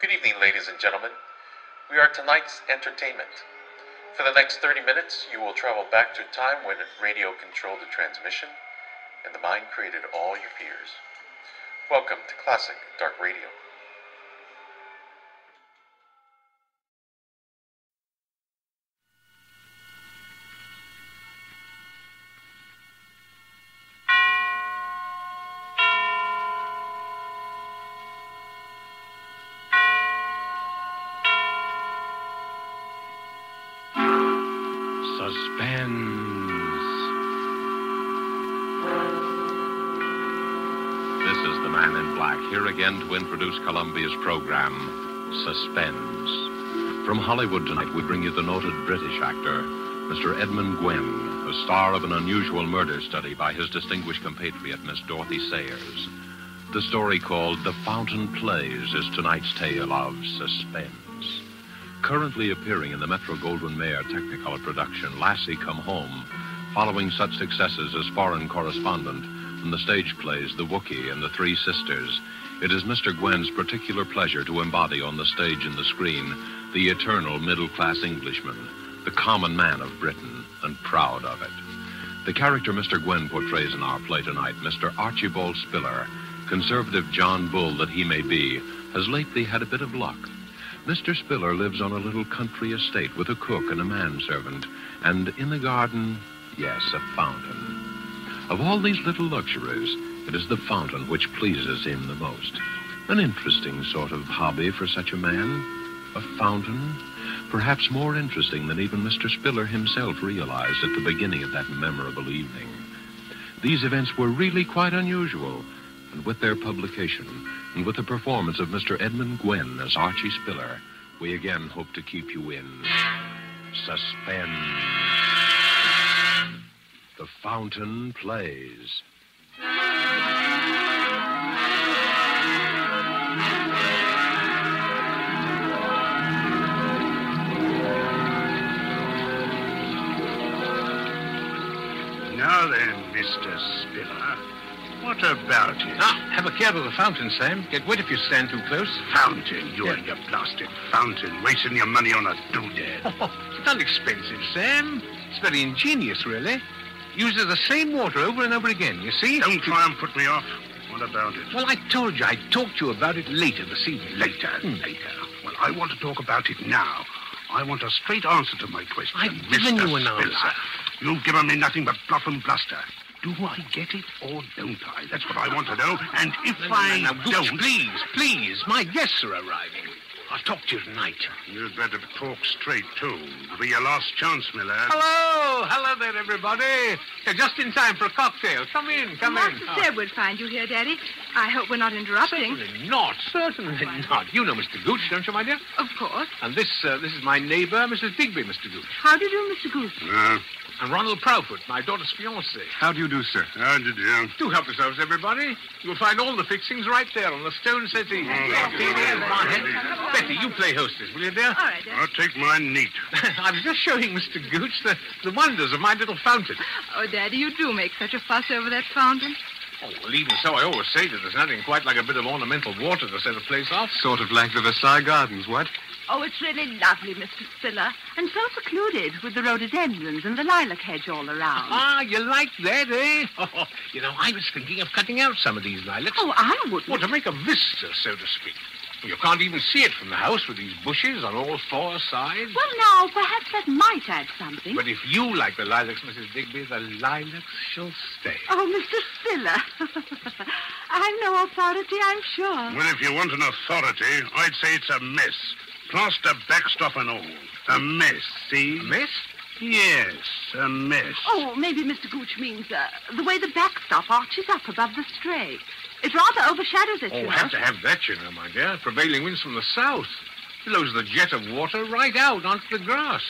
Good evening, ladies and gentlemen. We are tonight's entertainment. For the next 30 minutes, you will travel back to a time when radio controlled the transmission and the mind created all your fears. Welcome to Classic Dark Radio. Introduce Columbia's program, Suspense. From Hollywood tonight, we bring you the noted British actor, Mr. Edmund Gwenn, the star of an unusual murder study by his distinguished compatriot, Miss Dorothy Sayers. The story called The Fountain Plays is tonight's tale of suspense. Currently appearing in the Metro Goldwyn Mayer Technicolor production, Lassie Come Home, following such successes as Foreign Correspondent and the stage plays The Wookey and The Three Sisters, it is Mr. Gwenn's particular pleasure to embody on the stage and the screen the eternal middle class Englishman, the common man of Britain, and proud of it. The character Mr. Gwenn portrays in our play tonight, Mr. Archibald Spiller, conservative John Bull that he may be, has lately had a bit of luck. Mr. Spiller lives on a little country estate with a cook and a manservant, and in the garden, yes, a fountain. Of all these little luxuries, it is the fountain which pleases him the most. An interesting sort of hobby for such a man. A fountain, perhaps more interesting than even Mr. Spiller himself realized at the beginning of that memorable evening. These events were really quite unusual, and with their publication, and with the performance of Mr. Edmund Gwenn as Archie Spiller, we again hope to keep you in suspense. The Fountain Plays. Now then, Mr. Spiller, what about it? Ah, have a care of the fountain, Sam. Get wet if you stand too close. Fountain, you Yeah. and your blasted fountain, wasting your money on a doodad. Oh, it's not expensive, Sam. It's very ingenious, really. Uses the same water over and over again, you see? Don't try and put me off. What about it? Well, I told you I'd talk to you about it later this evening. Later, Hmm. later. Well, I want to talk about it now. I want a straight answer to my question. I've given Mr. you an Spiller. answer. You've given me nothing but bluff and bluster. Do I get it or don't I? That's what I want to know. And if I now, Gooch, don't... please, please. My guests are arriving. I'll talk to you tonight. You'd better talk straight, too. It'll be your last chance, my lad. Hello, hello there, everybody. You're just in time for a cocktail. Come in, come in. Master said we'd find you here, Daddy. I hope we're not interrupting. Certainly not. Certainly not. You know Mr. Gooch, don't you, my dear? Of course. And this, uh, this is my neighbor, Mrs. Digby, Mr. Gooch. How do you do, Mr. Goose? Uh, And Ronald Proudfoot, my daughter's fiancé. how do you do, sir? How do you do? Do help yourselves, everybody. You'll find all the fixings right there on the stone settee. Martinis, Barnett. Betty, you play hostess, will you, dear? All right, Daddy. I'll take mine neat. I was just showing Mr. Gooch the, the wonders of my little fountain. Oh, Daddy, you do make such a fuss over that fountain. Oh, well, even so, I always say that there's nothing quite like a bit of ornamental water to set a place off. Sort of like the Versailles Gardens, what? Oh, it's really lovely, Mr. Spiller. And so secluded with the rhododendrons and the lilac hedge all around. Ah, you like that, eh? Oh, you know, I was thinking of cutting out some of these lilacs. Oh, I wouldn't. Well, to make a vista, so to speak. You can't even see it from the house with these bushes on all four sides. Well, now, perhaps that might add something. But if you like the lilacs, Mrs. Digby, the lilacs shall stay. Oh, Mr. Spiller. I'm no authority, I'm sure. Well, if you want an authority, I'd say it's a mess. Plaster, backstop, and all. A mess, see? A mess? Yes, a mess. Oh, maybe Mr. Gooch means uh, the way the backstop arches up above the stray. It rather overshadows it, Oh, you know. have to have that, you know, my dear. Prevailing winds from the south. Blows the jet of water right out onto the grass.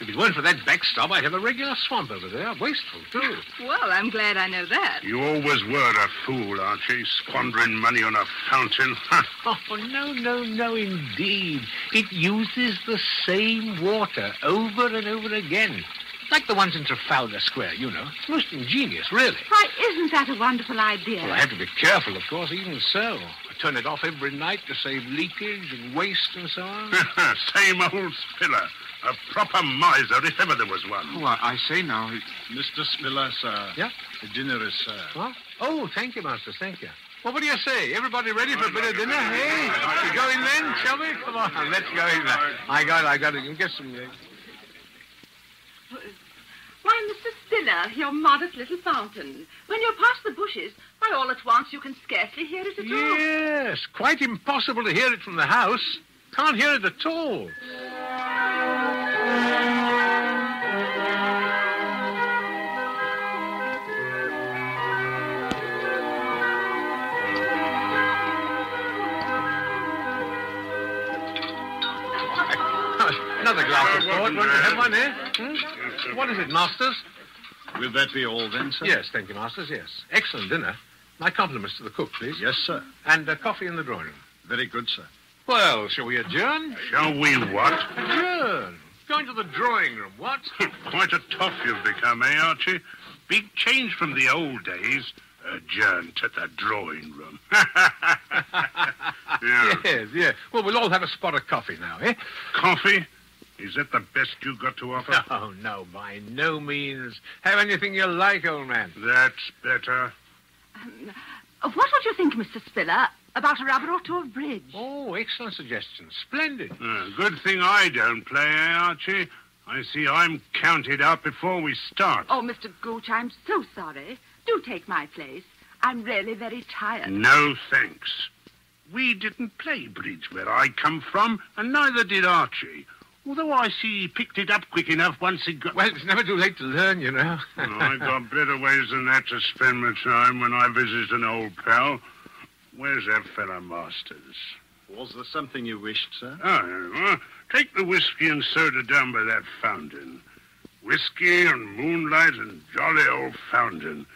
If it weren't for that backstop, I'd have a regular swamp over there. Wasteful, too. Well, I'm glad I know that. You always were a fool, Archie, squandering money on a fountain. Oh, no, no, no, indeed. It uses the same water over and over again. Like the ones in Trafalgar Square, you know. It's most ingenious, really. Why, isn't that a wonderful idea? Well, I have to be careful, of course, even so. I turn it off every night to save leakage and waste and so on. Same old Spiller. A proper miser, if ever there was one. Oh, I, I say now, Mr. Spiller, sir. Yeah? The dinner is served. What? Oh, thank you, Master. Thank you. Well, what do you say? Everybody ready for a bit of dinner? Hey, we go in then, shall we? Come on, let's go in there. I got, it, I got to get some. uh, Why, Mr. Spiller, your modest little fountain. When you're past the bushes, why, all at once you can scarcely hear it at all. Yes, quite impossible to hear it from the house. Can't hear it at all. Another glass of port. Won't you have one, eh? Hmm? What is it, Masters? Will that be all then, sir? Yes, thank you, Masters, yes. Excellent dinner. My compliments to the cook, please. Yes, sir. And uh, coffee in the drawing room. Very good, sir. Well, shall we adjourn? Shall we what? Adjourn. Going to the drawing room, what? Quite a tough you've become, eh, Archie? Big change from the old days. Adjourn to the drawing room. yeah. Yes, yes. Well, we'll all have a spot of coffee now, eh? Coffee? Is that the best you got to offer? Oh, no, by no means. Have anything you like, old man. That's better. Uh, What would you think, Mr. Spiller, about a rubber or two of bridge? Oh, excellent suggestion. Splendid. Uh, good thing I don't play, eh, Archie? I see I'm counted out before we start. Oh, Mr. Gooch, I'm so sorry. Do take my place. I'm really very tired. No thanks. We didn't play bridge where I come from, and neither did Archie. Although I see he picked it up quick enough once he got. Well, it's never too late to learn, you know. Oh, I got better ways than that to spend my time when I visit an old pal. Where's that fellow Masters? Was there something you wished, sir? Oh, well, take the whiskey and soda down by that fountain. Whiskey and moonlight and jolly old fountain.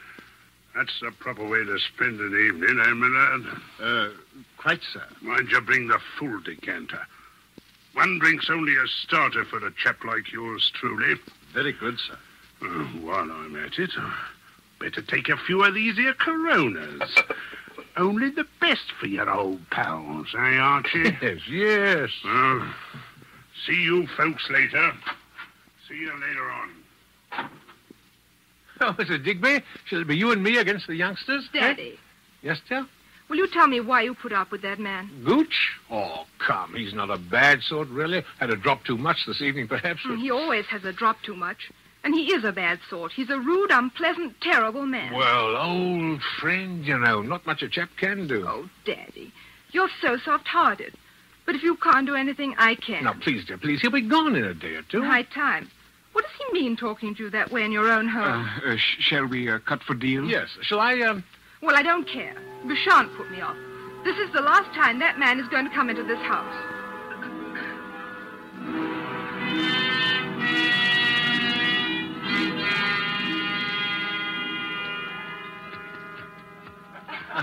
That's the proper way to spend an evening, eh, Millard? Uh, quite, sir. Mind you bring the full decanter. One drink's only a starter for a chap like yours, truly. Very good, sir. Uh, while I'm at it, better take a few of these here Coronas. Only the best for your old pals, eh, Archie? yes, yes. Uh, see you folks later. See you later on. Oh, Mr. Digby, shall it be you and me against the youngsters? eh? Daddy, Yes, dear? will you tell me why you put up with that man? Gooch? Oh, come. He's not a bad sort, really. Had a drop too much this evening, perhaps. but- Hmm, He always has a drop too much. And he is a bad sort. He's a rude, unpleasant, terrible man. Well, old friend, you know, not much a chap can do. Oh, Daddy, you're so soft-hearted. But if you can't do anything, I can. Now, please, dear, please. He'll be gone in a day or two. High time. What does he mean talking to you that way in your own home? Uh, uh, sh- shall we uh, cut for deal? Yes. Shall I, um... Well, I don't care. You shan't put me off. This is the last time that man is going to come into this house.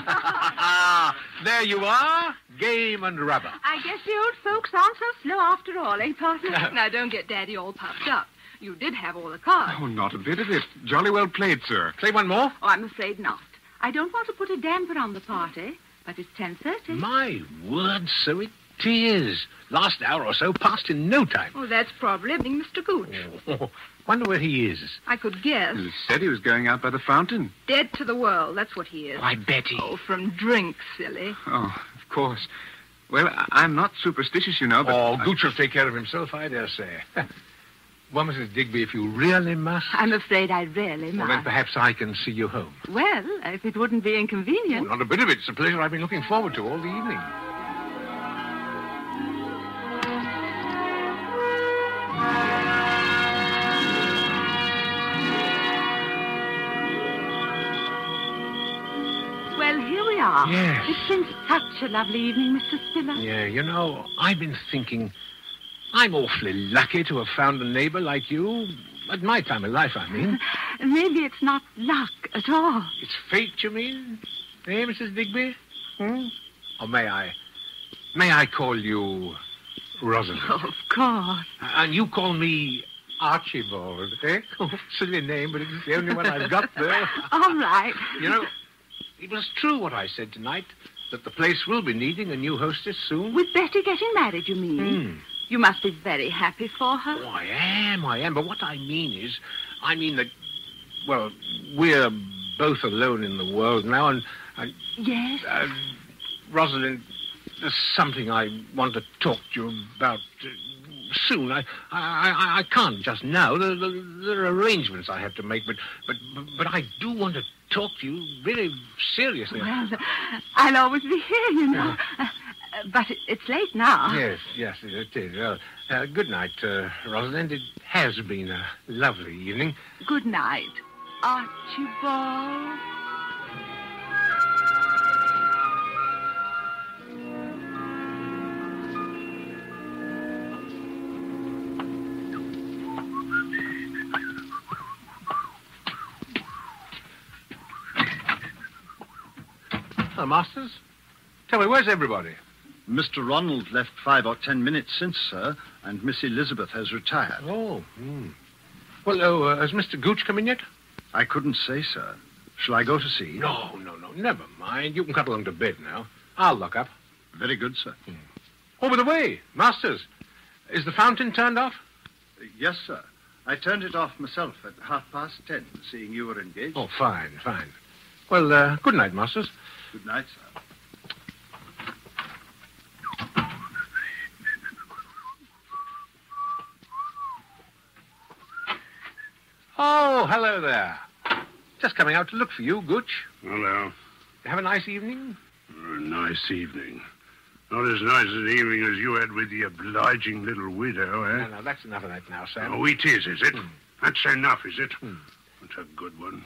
there you are. Game and rubber. I guess the old folks aren't so slow after all, eh, Partner? now, don't get Daddy all puffed up. You did have all the cards. Oh, not a bit of it. Jolly well played, sir. Play one more? Oh, I'm afraid not. I don't want to put a damper on the party, but it's 10.30. My word, so it is. Last hour or so passed in no time. Oh, that's probably Mr. Gooch. Oh, wonder where he is. I could guess. He said he was going out by the fountain. Dead to the world, that's what he is. Why, Betty. Oh, from drink, silly. Oh, of course. Well, I- I'm not superstitious, you know, but... Oh, I- Gooch will take care of himself, I dare say. well, Mrs. Digby, if you really must, I'm afraid I really must. well, then perhaps I can see you home. Well, if it wouldn't be Oh, inconvenient. not a bit of it. It's a pleasure I've been looking forward to all the evening. Are. Yes. It's been such a lovely evening, Mr. Spiller. Yeah, you know, I've been thinking I'm awfully lucky to have found a neighbor like you. At my time of life, I mean. Maybe it's not luck at all. It's fate, you mean? Eh, Mrs. Digby? Hmm? Or may I? May I call you Rosalind? Of course. And you call me Archibald, eh? Silly name, but it's the only one I've got there. All right. You know, it was true what I said tonight. that the place will be needing a new hostess soon. With Betty getting married, you mean? Hmm. You must be very happy for her. Oh, I am, I am. But what I mean is, I mean that, well, we're both alone in the world now, and, and Yes? uh, Rosalind, there's something I want to talk to you about uh, soon. I, I, I, I can't just now. There, there, there are arrangements I have to make, but, but, but I do want to talk to you really seriously. Well, I'll always be here, you know. Uh, but it, it's late now. Yes, yes, it is. Well, uh, good night, uh, Rosalind. It has been a lovely evening. Good night, Archibald. Masters. Tell me, where's everybody? Mr. Ronald left five or ten minutes since, sir, and Miss Elizabeth has retired. Oh, hmm. Well, oh, uh, has Mr. Gooch come in yet? I couldn't say, sir. Shall I go to see? No, no, no. Never mind. You can cut along to bed now. I'll look up. Very good, sir. Oh, by the way, Masters, is the fountain turned off? Uh, Yes, sir. I turned it off myself at half past ten, seeing you were engaged. Oh, fine, fine. Well, uh, good night, Masters. Good night, sir. Oh, hello there. Just coming out to look for you, Gooch. Hello. You have a nice evening? A nice evening. Not as nice an evening as you had with the obliging little widow, eh? no, no, that's enough of that now, Sam. Oh, it is, is it? Hmm. That's enough, is it? Hmm. That's a good one.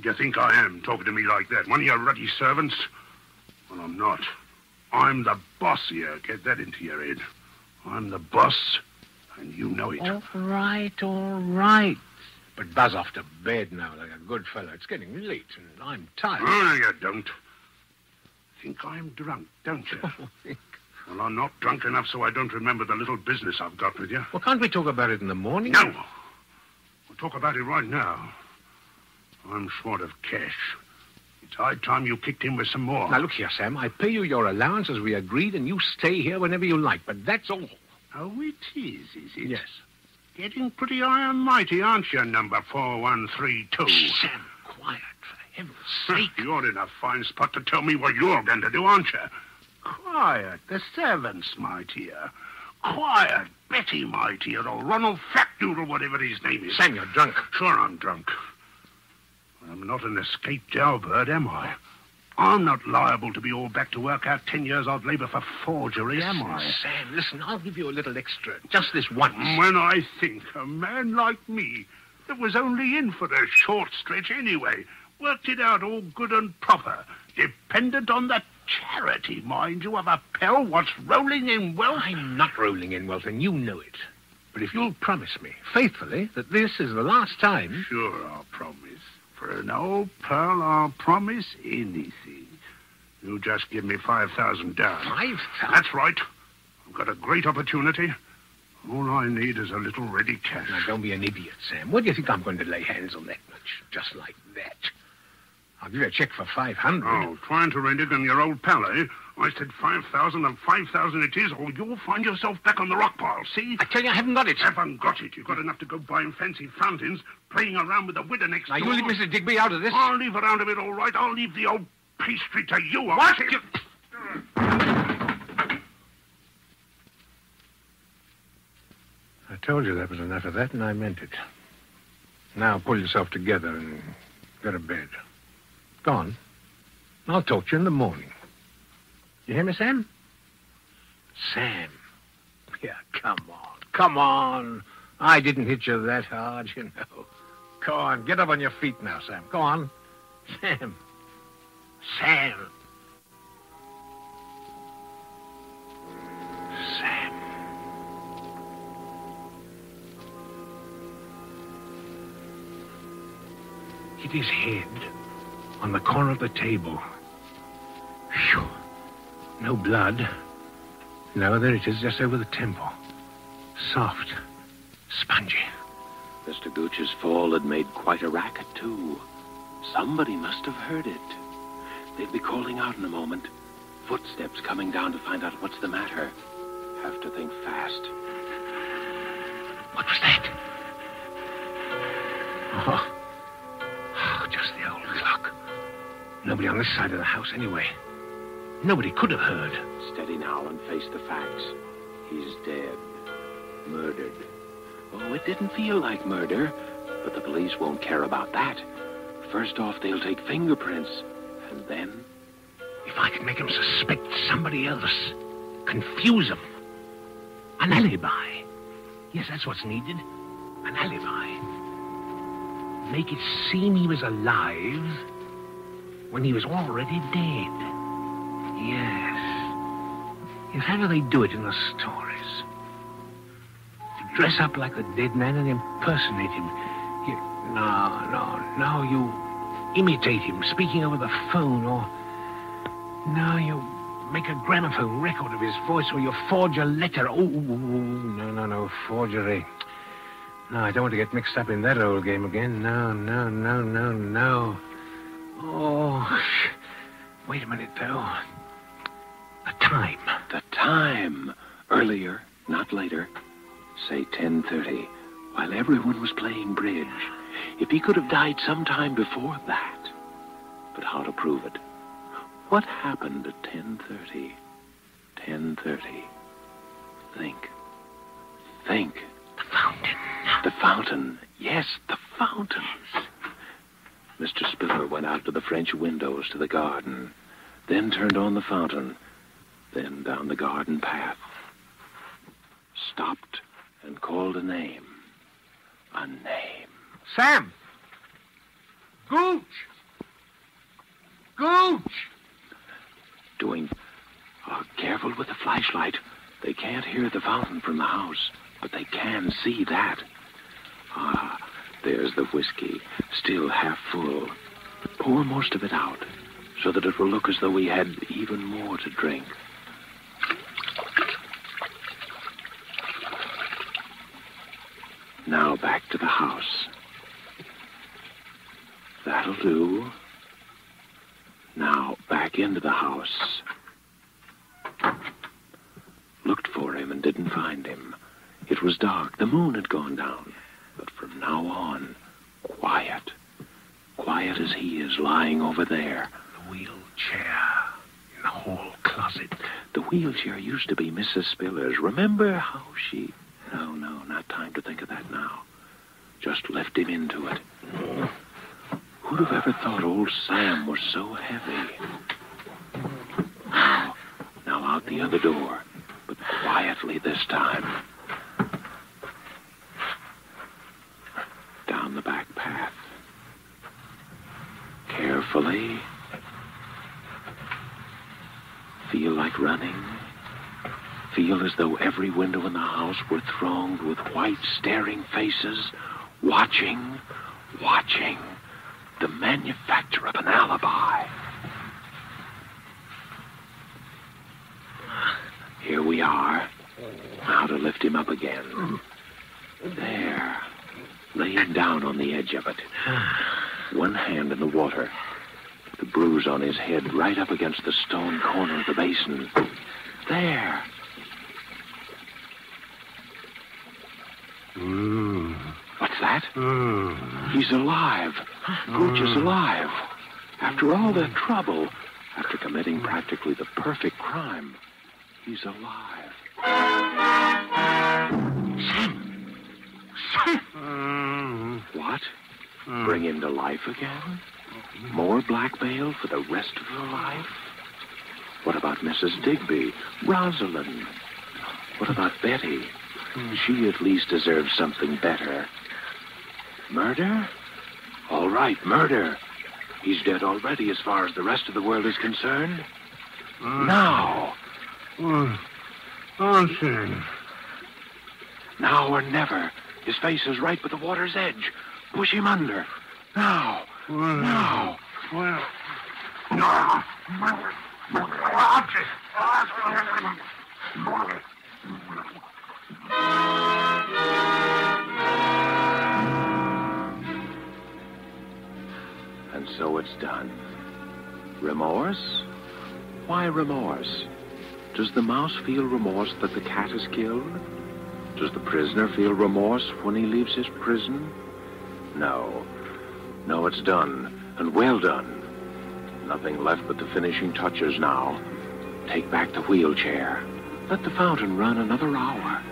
Do you think I am talking to me like that? One of your ruddy servants? Well, I'm not. I'm the boss here. Get that into your head. I'm the boss, and you know it. All right, all right. But buzz off to bed now like a good fellow. It's getting late, and I'm tired. Oh, no, you don't. Think I'm drunk, don't you? Oh, well, I'm not drunk enough so I don't remember the little business I've got with you. Well, can't we talk about it in the morning? No. We'll talk about it right now. I'm short of cash. It's high time you kicked in with some more. Now, look here, Sam. I pay you your allowance as we agreed, and you stay here whenever you like. But that's all. Oh, it is, is it? Yes. Getting pretty high and mighty, aren't you, number 4132? Sam, quiet, for heaven's sake. You're in a fine spot to tell me what you're going to do, aren't you? Quiet. The servants, my dear. Quiet. Betty, my dear, or Ronald Fatdoodle, whatever his name is. Sam, you're drunk. Sure, I'm drunk. I'm not an escaped jailbird, am I? I'm not liable to be all back to work out ten years odd labor for forgery, am I? Sam, listen, I'll give you a little extra. Just this once. When I think a man like me, that was only in for a short stretch anyway, worked it out all good and proper, dependent on the charity, mind you, of a pal what's rolling in wealth. I'm not rolling in wealth, and you know it. But if you'll promise me, faithfully, that this is the last time. Sure, I'll promise. An old pearl, I'll promise anything. You just give me 5,000 down. Five thousand. That's right. I've got a great opportunity. All I need is a little ready cash. Now, don't be an idiot, Sam. What do you think I'm going to lay hands on that much? Just like that. I'll give you a check for 500. Oh, trying to rent it on your old pal, eh? I said 5,000 and 5,000 it is, or you'll find yourself back on the rock pile, see? I tell you, I haven't got it. Haven't got it. You've got enough to go buying fancy fountains, playing around with the widow next Now, door. you leave Mr. Digby out of this. I'll leave her out of it, all right. I'll leave the old pastry to you. all What? right? You- I told you that was enough of that, and I meant it. Now pull yourself together and go to bed. Go on. I'll talk to you in the morning. You hear me, Sam? Sam. Yeah, come on. Come on. I didn't hit you that hard, you know. Go on. Get up on your feet now, Sam. Go on. Sam. Sam. Sam. Hit his head on the corner of the table. Phew. No blood. No, there it is, just over the temple. Soft. Spongy. Mr. Gooch's fall had made quite a racket, too. Somebody must have heard it. They'll be calling out in a moment. Footsteps coming down to find out what's the matter. Have to think fast. What was that? Oh. oh, just the old clock. Nobody on this side of the house anyway. Nobody could have heard. Steady now and face the facts. He's dead. Murdered. Oh, it didn't feel like murder, but the police won't care about that. First off, they'll take fingerprints, and then If I could make him suspect somebody else, confuse him. An alibi. Yes, that's what's needed. An alibi. Make it seem he was alive when he was already dead. Yes. Yes, how do they do it in the stories? To dress up like the dead man and impersonate him. You, no, no, no, you imitate him speaking over the phone or... No, you make a gramophone record of his voice or you forge a letter. Oh, no, no, no, forgery. No, I don't want to get mixed up in that old game again. No, no, no, no, no. Oh, wait a minute, though. The time. the time. Earlier, not later. Say 10.30, while everyone was playing bridge. If he could have died sometime before that. But how to prove it? What happened at 10.30? 10.30. Think. Think. The fountain. The fountain. Yes, the fountain. Mr. Spiller went out to the French windows to the garden, then turned on the fountain, then down the garden path. Stopped and called a name. A name. Sam! Gooch! Gooch! Doing. Oh, careful with the flashlight. They can't hear the fountain from the house, but they can see that. Ah, there's the whiskey, still half full. Pour most of it out, so that it will look as though we had even more to drink. Now back to the house. That'll do. Now back into the house. Looked for him and didn't find him. It was dark. The moon had gone down. But from now on, quiet. Quiet as he is lying over there. The wheelchair in the hall closet. The wheelchair used to be Mrs. Spiller's. Remember how she. No, no, not time to think of that now. Just left him into it. Who'd have ever thought old Sam was so heavy? Now, now out the other door, but quietly this time. Down the back path. Carefully. Feel like running. Feel as though every window in the house were thronged with white, staring faces, watching, watching the manufacture of an alibi. Here we are. Now to lift him up again. There. Laying down on the edge of it. One hand in the water. The bruise on his head right up against the stone corner of the basin. There. Mm. What's that? Mm. He's alive. Gooch is alive. After all that trouble, after committing practically the perfect crime, he's alive. Mm. What? Bring him to life again? More blackmail for the rest of your life? What about Mrs. Digby? Rosalind? What about Betty? She at least deserves something better. Murder? All right, murder. He's dead already as far as the rest of the world is concerned. Now. Mm. Nonsense. Now or never. His face is right with the water's edge. Push him under. Now. Well, Now. Well, And so it's done. Remorse? Why remorse? Does the mouse feel remorse that the cat is killed? Does the prisoner feel remorse when he leaves his prison? No. No, it's done, and well done. Nothing left but the finishing touches now. Take back the wheelchair. Let the fountain run another hour,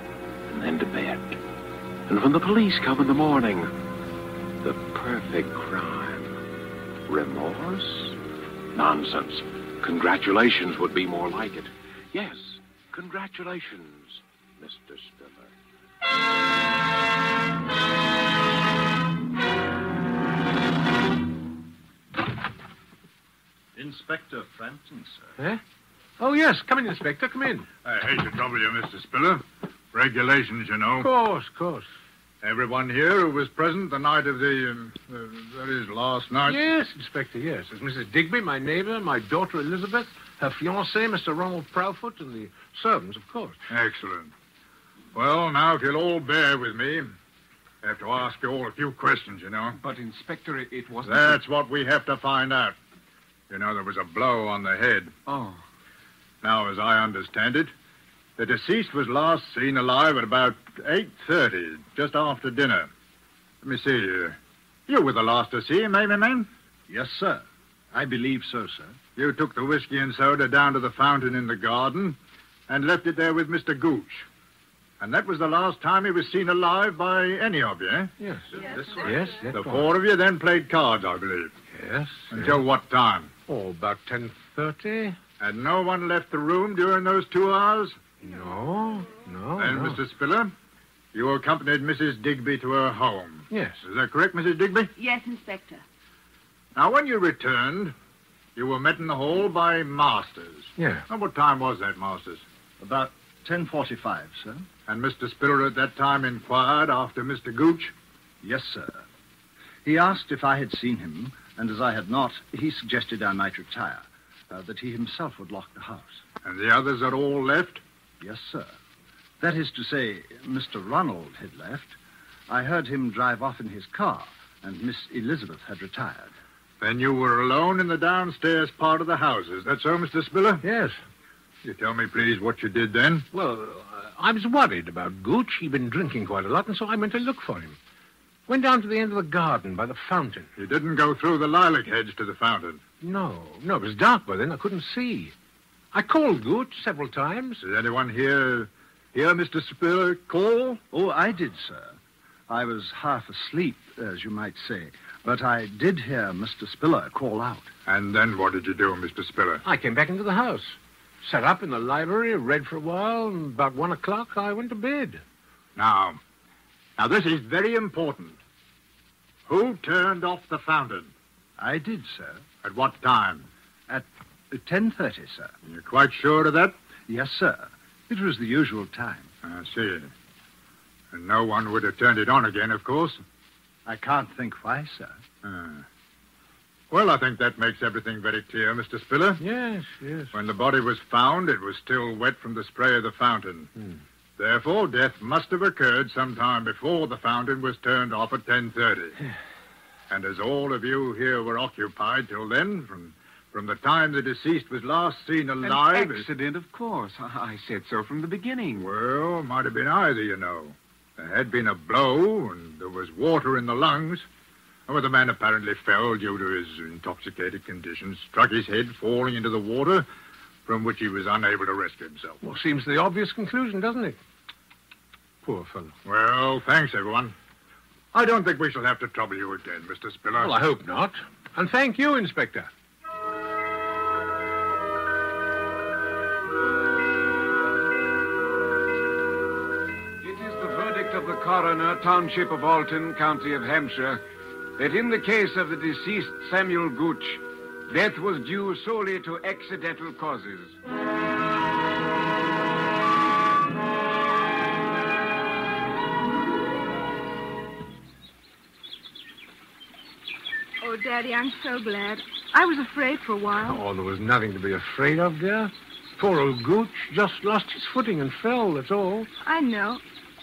and then to bed. And when the police come in the morning, the perfect crime. Remorse? Nonsense. Congratulations would be more like it. Yes, congratulations, Mr. Spiller. Inspector Frampton, sir. Eh? Oh, yes. Come in, Inspector. Come in. I hate to trouble you, Mr. Spiller. Regulations, you know. Of course, of course. Everyone here who was present the night of the, um, uh, that is, last night. Yes, Inspector, yes. It's Mrs. Digby, my neighbor, my daughter Elizabeth, her fiancé, Mr. Ronald Proudfoot, and the servants, of course. Excellent. Well, now, if you'll all bear with me, I have to ask you all a few questions, you know. But, Inspector, it- it wasn't... That's what we have to find out. You know, there was a blow on the head. Oh. Now, as I understand it, the deceased was last seen alive at about 8.30, just after dinner. Let me see. You were the last to see him, eh, my man? Yes, sir. I believe so, sir. You took the whiskey and soda down to the fountain in the garden and left it there with Mr. Gooch. And that was the last time he was seen alive by any of you, eh? Yes. This Yes, that's The right. four of you then played cards, I believe. Yes. Until what time? Oh, about 10.30? And no one left the room during those two hours? No, no, then, no. Mr. Spiller, you accompanied Mrs. Digby to her home. Yes. Is that correct, Mrs. Digby? Yes, Inspector. Now, when you returned, you were met in the hall by Masters. Yeah. Now, what time was that, Masters? About 10.45, sir. And Mr. Spiller at that time inquired after Mr. Gooch? Yes, sir. He asked if I had seen him, and as I had not, he suggested I might retire, uh, that he himself would lock the house. And the others had all left? Yes, sir. That is to say, Mr. Ronald had left. I heard him drive off in his car, and Miss Elizabeth had retired. Then you were alone in the downstairs part of the house. Is that so, Mr. Spiller? Yes. You tell me, please, what you did then? Well, uh, I was worried about Gooch. He'd been drinking quite a lot, and so I went to look for him. Went down to the end of the garden by the fountain. You didn't go through the lilac hedge to the fountain. No, no, it was dark by then. I couldn't see. I called Gooch several times. Did anyone hear, hear Mr. Spiller call? Oh, I did, sir. I was half asleep, as you might say. But I did hear Mr. Spiller call out. And then what did you do, Mr. Spiller? I came back into the house. Sat up in the library, read for a while, and about one o'clock I went to bed. Now, now this is very important. Who turned off the fountain? I did, sir. At what time? At 10.30, sir. You're quite sure of that? Yes, sir. It was the usual time. I see. And no one would have turned it on again, of course. I can't think why, sir. Ah. Well, I think that makes everything very clear, Mr. Spiller. Yes, yes. When the body was found, it was still wet from the spray of the fountain. Hmm. Therefore, death must have occurred sometime before the fountain was turned off at 10.30. and as all of you here were occupied till then, from, from the time the deceased was last seen alive... An accident, of course. I, I said so from the beginning. Well, might have been either, you know. There had been a blow, and there was water in the lungs. Well, the man apparently fell due to his intoxicated condition, struck his head, falling into the water, from which he was unable to rescue himself. Well, seems the obvious conclusion, doesn't it? Poor fellow. Well, thanks, everyone. I don't think we shall have to trouble you again, Mr. Spiller. Well, I hope not. And thank you, Inspector. Coroner, Township of Alton, County of Hampshire, that in the case of the deceased Samuel Gooch, death was due solely to accidental causes. Oh, Daddy, I'm so glad. I was afraid for a while. Oh, there was nothing to be afraid of, dear. Poor old Gooch just lost his footing and fell, that's all. I know.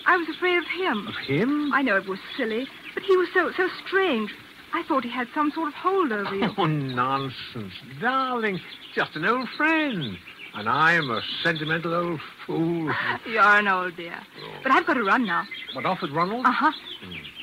I was afraid of him. Of him? I know it was silly, but he was so so strange. I thought he had some sort of hold over you. Oh, nonsense. Darling, just an old friend. And I'm a sentimental old fool. You're an old dear. But I've got to run now. What offered Ronald? Uh-huh.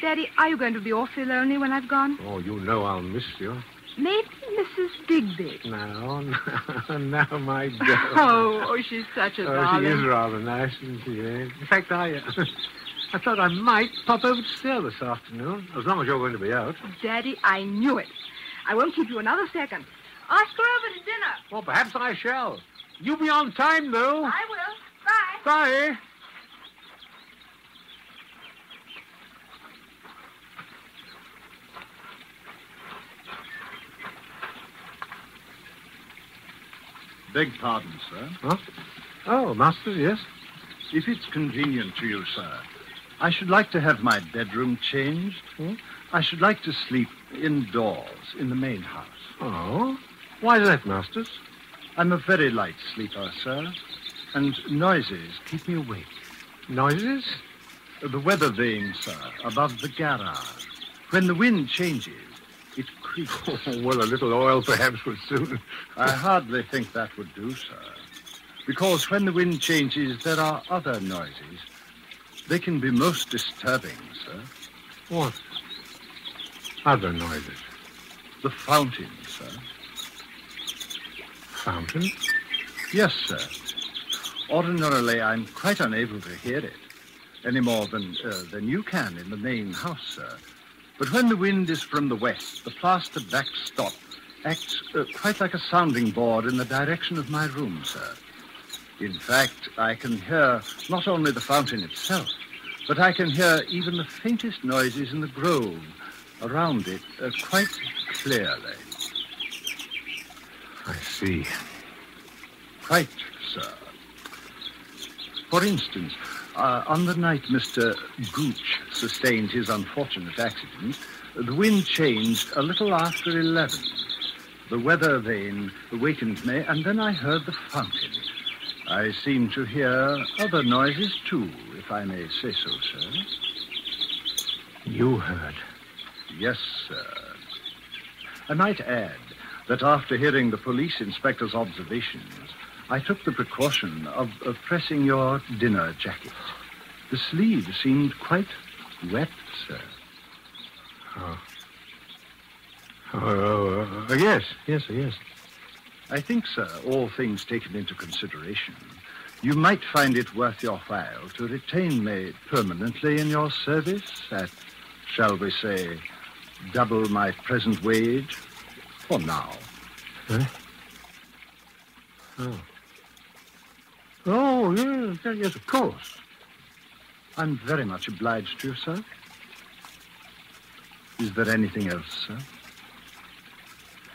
Daddy, are you going to be awfully lonely when I've gone? Oh, you know I'll miss you. Maybe Mrs. Digby. Now, now, now, my girl. Oh, oh, she's such a Oh, darling. she is rather nice, isn't she? eh? In fact, I, uh, I thought I might pop over to see her this afternoon, as long as you're going to be out. Daddy, I knew it. I won't keep you another second. Ask her over to dinner. Well, perhaps I shall. You'll be on time, though. I will. Bye. Bye. Beg pardon, sir. Huh? Oh, Masters, yes? If it's convenient to you, sir, I should like to have my bedroom changed. Hmm? I should like to sleep indoors in the main house. Oh? Why that, Masters? I'm a very light sleeper, sir, and noises keep me awake. Noises? The weather vane, sir, above the garage. When the wind changes, well, a little oil perhaps would suit. I hardly think that would do, sir. Because when the wind changes, there are other noises. They can be most disturbing, sir. What? Other noises. The fountain, sir. Fountain? Yes, sir. Ordinarily, I'm quite unable to hear it, any more than, uh, than you can in the main house, sir. But when the wind is from the west, the plaster backstop acts uh, quite like a sounding board in the direction of my room, sir. In fact, I can hear not only the fountain itself, but I can hear even the faintest noises in the grove around it uh, quite clearly. I see. Quite, sir. For instance, uh, on the night Mr. Gooch sustained his unfortunate accident, the wind changed a little after 11. The weather vane awakened me, and then I heard the fountain. I seem to hear other noises, too, if I may say so, sir. You heard. Yes, sir. I might add that after hearing the police inspector's observations, I took the precaution of, of pressing your dinner jacket. The sleeve seemed quite wet, sir. Oh. Oh, oh, oh. oh, yes, yes, yes. I think, sir, all things taken into consideration, you might find it worth your while to retain me permanently in your service at, shall we say, double my present wage for now. Huh? Oh. Oh, yes, yes, of course. I'm very much obliged to you, sir. Is there anything else, sir?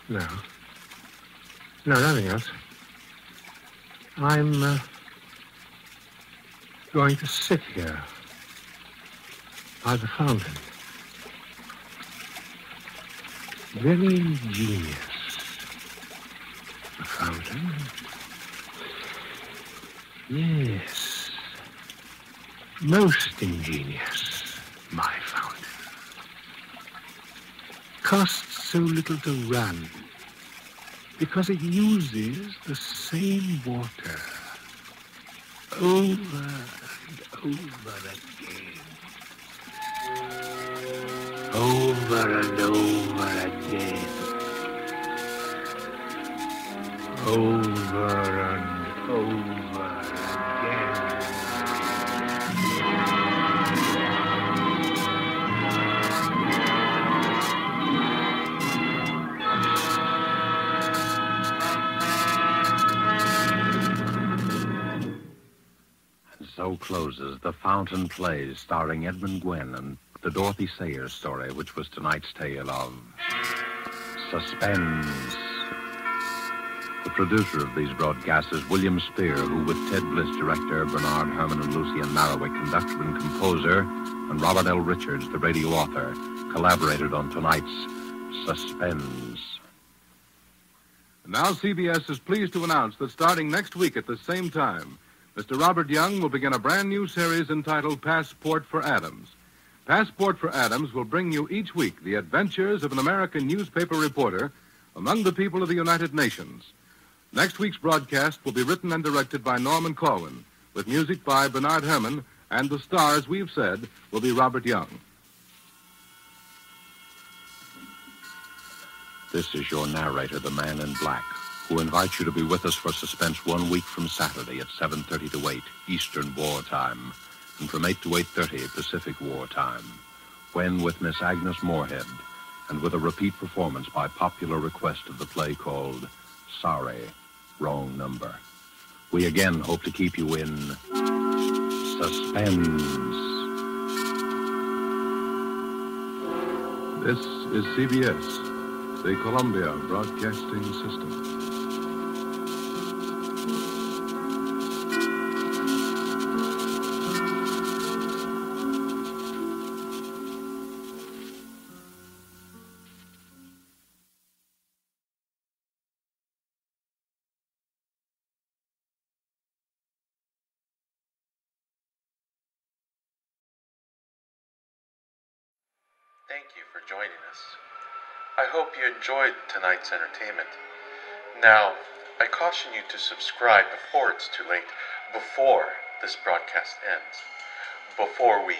No. No, nothing else. I'm uh, going to sit here by the fountain. Very ingenious. The fountain. Yes. Most ingenious, my fountain. Costs so little to run because it uses the same water over and over again. Over and over again. Over and over so closes The Fountain Plays, starring Edmund Gwenn and the Dorothy Sayers story, which was tonight's tale of suspense. The producer of these broadcasts is William Spier, who, with Ted Bliss, director, Bernard Herrmann and Lucien Moraweck, conductor and composer, and Robert L. Richards, the radio author, collaborated on tonight's Suspense. Now CBS is pleased to announce that starting next week at the same time, Mr. Robert Young will begin a brand new series entitled Passport for Adams. Passport for Adams will bring you each week the adventures of an American newspaper reporter among the people of the United Nations. Next week's broadcast will be written and directed by Norman Corwin, with music by Bernard Herrmann, and the stars, we've said, will be Robert Young. This is your narrator, the man in black, who invites you to be with us for suspense one week from Saturday at 7.30 to 8 Eastern War Time and from 8 to 8.30 Pacific War Time, when with Miss Agnes Moorehead and with a repeat performance by popular request of the play called Sorry, Wrong Number. We again hope to keep you in suspense. This is CBS, the Columbia Broadcasting System. Enjoyed tonight's entertainment. Now, I caution you to subscribe before it's too late, before this broadcast ends, before we